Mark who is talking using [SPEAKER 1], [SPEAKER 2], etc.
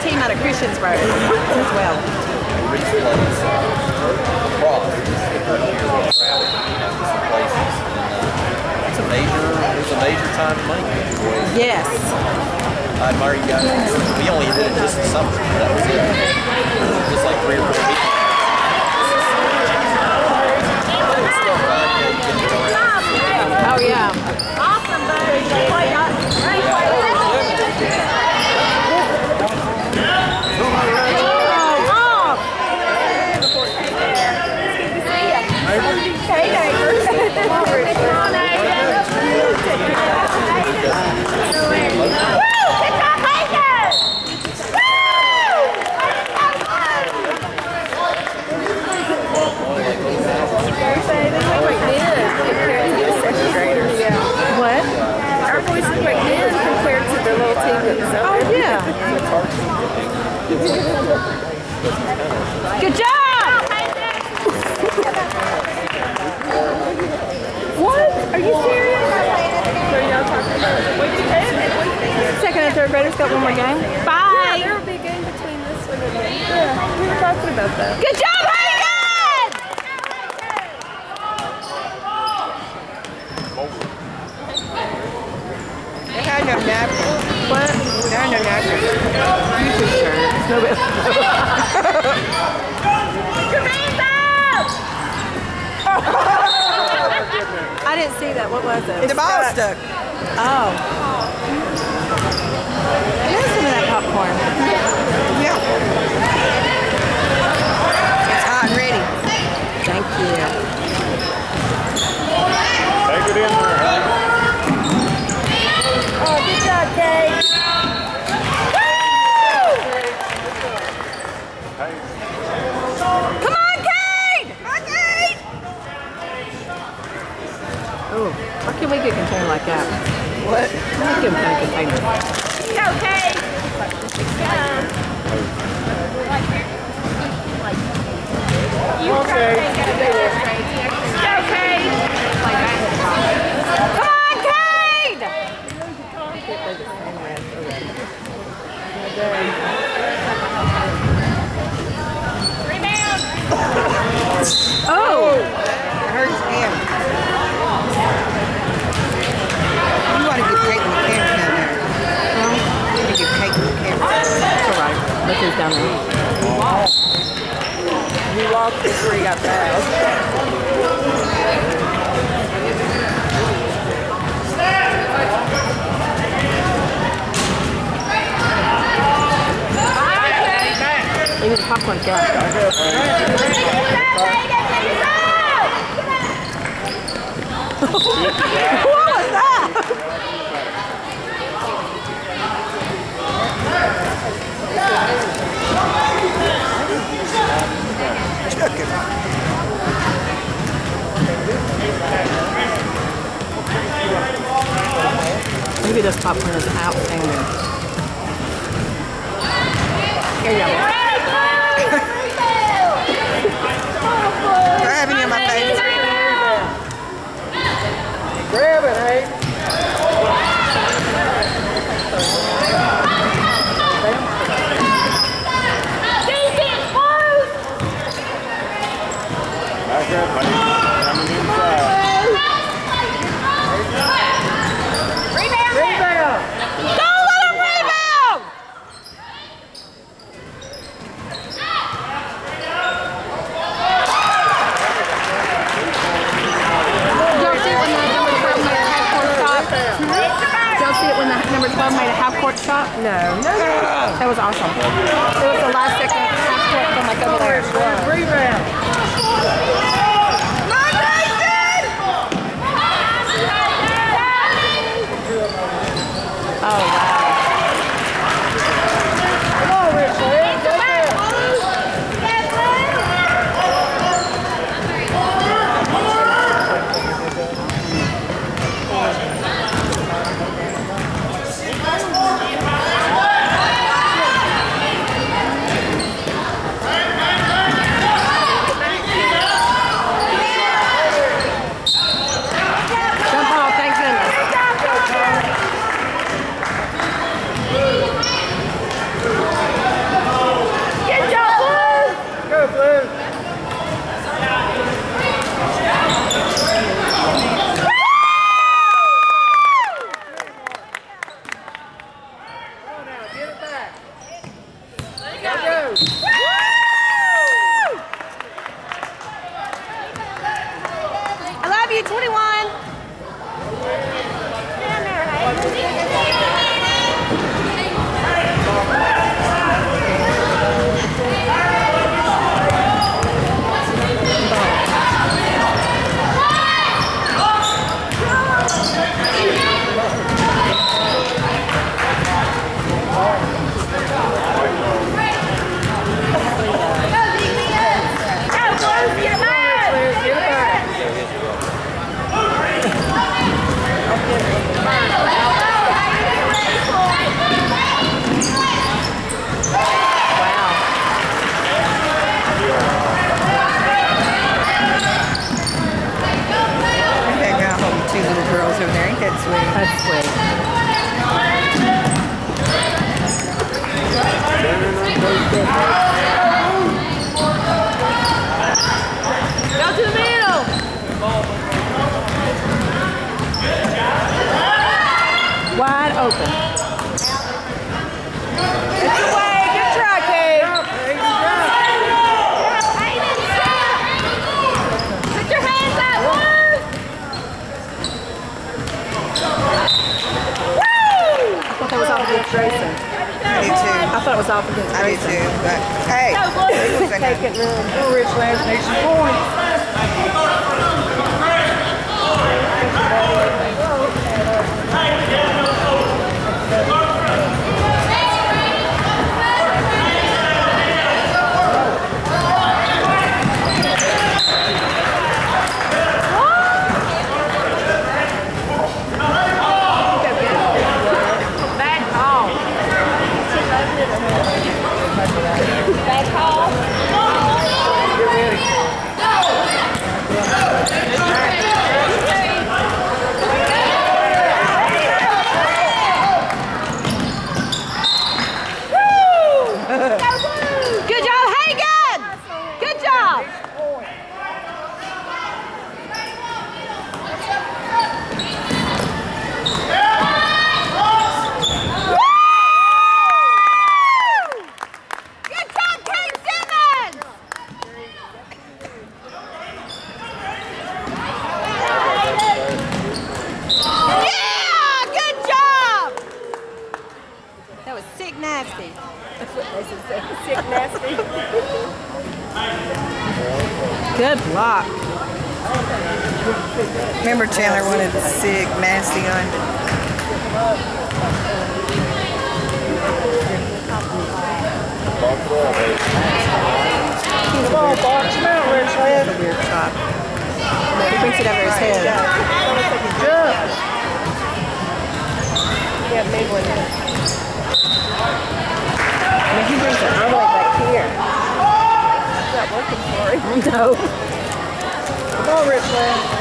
[SPEAKER 1] team out of Christiansburg as well.
[SPEAKER 2] It's a major, it's a major time.
[SPEAKER 1] Yes.
[SPEAKER 2] I admire you guys. We only did it just in summer. That was it. Just like three or four. It's still fun. You know, you get to go around.
[SPEAKER 1] Oh yeah.
[SPEAKER 3] Awesome, buddy. Great play. Great play.
[SPEAKER 1] What?
[SPEAKER 3] Our boys look like men compared to the little team that was out
[SPEAKER 1] Oh
[SPEAKER 3] there.
[SPEAKER 1] Yeah. Good job. What? Are you serious? Second and third graders got one more game.
[SPEAKER 3] Yeah, there will be a game between this one and that. Yeah, we were talking about that.
[SPEAKER 1] Good job, Hagen!
[SPEAKER 4] They had no napkins.
[SPEAKER 1] What? I didn't see that. What was it?
[SPEAKER 4] The ball stuck.
[SPEAKER 1] Oh. There's some of that popcorn.
[SPEAKER 4] Yeah. It's hot and ready.
[SPEAKER 1] Thank you.
[SPEAKER 5] Take it in there.
[SPEAKER 3] Oh, good job, Kate.
[SPEAKER 1] Come on, Kate! Come on, Kate! Oh, why can't we get a container like that? What? Let's give them a container.
[SPEAKER 3] Go, Kate. You okay. Go, Kate.
[SPEAKER 1] Come on, Kate!
[SPEAKER 3] Rebound.
[SPEAKER 1] Oh!
[SPEAKER 4] It hurts him. You want to get Kate in the camera down there. Huh? You want to get Kate in the camera.
[SPEAKER 1] It's all right. Look who's down there.
[SPEAKER 4] He walked before he got fouled.
[SPEAKER 1] Leave the popcorn down. what Maybe this popcorn is outstanding. Here you go.
[SPEAKER 4] Don't have any in my face.
[SPEAKER 5] Grab it, hey.
[SPEAKER 1] Shot?
[SPEAKER 4] No, no.
[SPEAKER 1] That was awesome. It was the last second half from like over there. I That's sweet. Go to the middle. Wide open. It's away. Good try, Kate. Put your hands up, Luz. I thought that was off against Grayson.
[SPEAKER 4] I do too.
[SPEAKER 1] I thought it was off against
[SPEAKER 4] I do
[SPEAKER 1] Grayson.
[SPEAKER 4] too. But hey, it was a
[SPEAKER 1] Take it, Lou.
[SPEAKER 3] Richlands needs some points.
[SPEAKER 1] Bad call. Bad call. Good job, Hagen! Good job! Woo! Good job, Kate Simmons! Yeah! Good job! That was sick nasty. Sick nasty. Good block.
[SPEAKER 4] Remember Chandler wanted the sick, nasty on.
[SPEAKER 3] Come on, box him out, Richland.
[SPEAKER 4] Weird.
[SPEAKER 1] He brings it over his head. Yeah, made one. I mean, he brings it all the way back here. It's not working for him. No.
[SPEAKER 3] Come on, Richland.